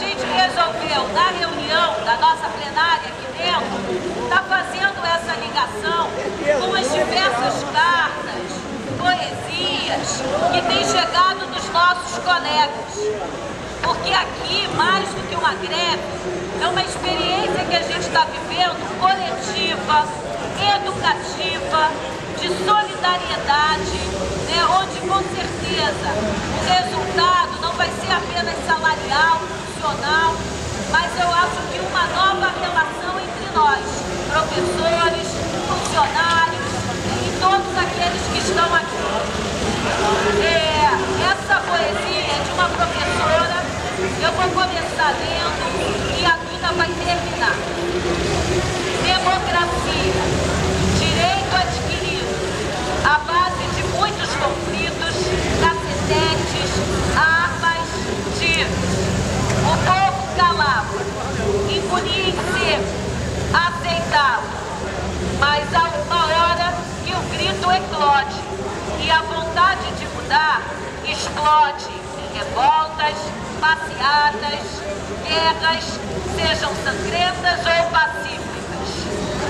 Gente resolveu, na reunião da nossa plenária aqui dentro, estar tá fazendo essa ligação com as diversas cartas, poesias que têm chegado dos nossos colegas. Porque aqui, mais do que uma greve, é uma experiência que a gente está vivendo coletiva, educativa, de solidariedade, né, onde com certeza o resultado não vai ser apenas salarial, mas eu acho que uma nova relação entre nós, professores, funcionários e todos aqueles que estão aqui. É, essa poesia é de uma professora, eu vou começar lendo e a Duda vai terminar. Em seco, aceitava. Mas há uma hora que o grito eclode e a vontade de mudar explode em revoltas, passeadas, guerras, sejam sangrentas ou pacíficas.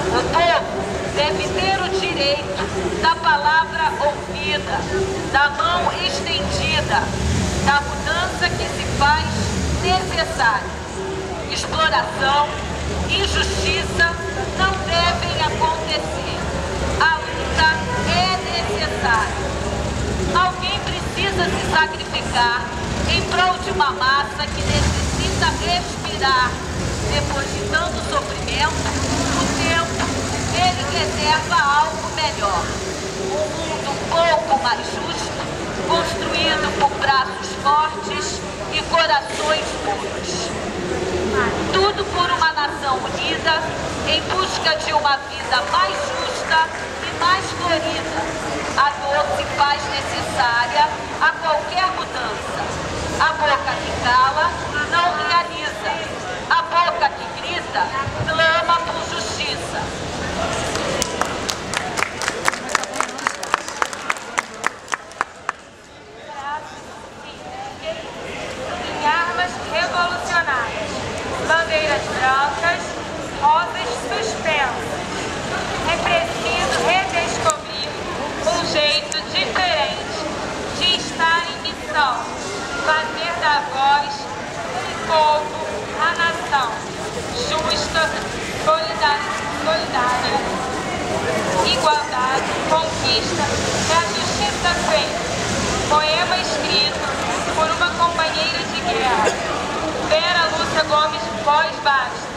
O povo deve ter o direito da palavra ouvida, da mão estendida, da mudança que se faz necessária. Exploração, injustiça não devem acontecer. A luta é necessária. Alguém precisa se sacrificar em prol de uma massa que necessita respirar, depois de tanto sofrimento, ele reserva algo melhor. Um mundo um pouco mais justo, construído por braços fortes e corações puros. Tudo por uma nação unida, em busca de uma vida mais justa e mais florida. A doce paz necessária a qualquer mudança. A boca que cala não realiza. A boca que grita clama por justiça. Em armas revolucionárias, bandeiras brancas, rosas suspensas. É preciso redescobrir um jeito diferente de estar em missão, fazer da voz um povo, a nação, justa, solidária igualdade, conquista, é a justiça feita. Poema escrito por uma companheira de guerra, Vera Lúcia Gomes Pós Bastos.